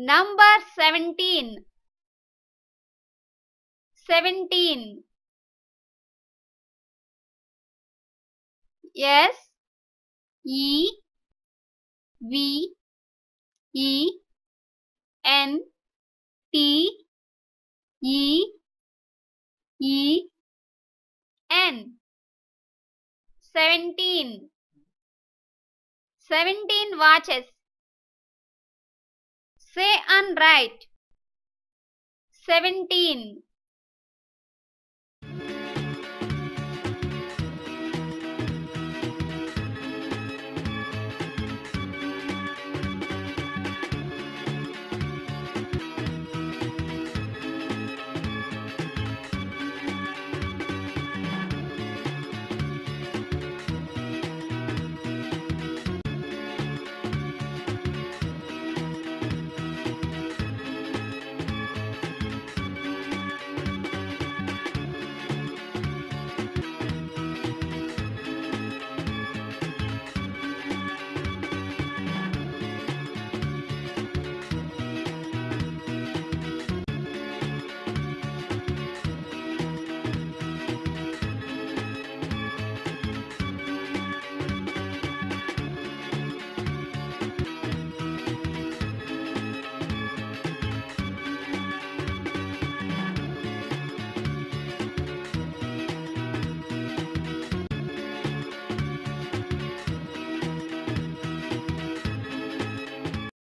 Number 17. 17. S E V E N T E E N. Seventeen. Seventeen watches. Say and write. Seventeen.